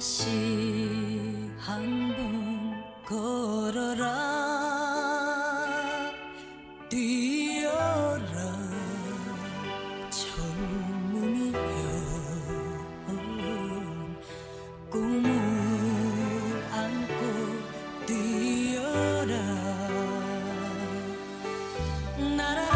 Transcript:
다시 한 번 걸어라. 뛰어라. 젊음이여 꿈을 안고 뛰어라. not a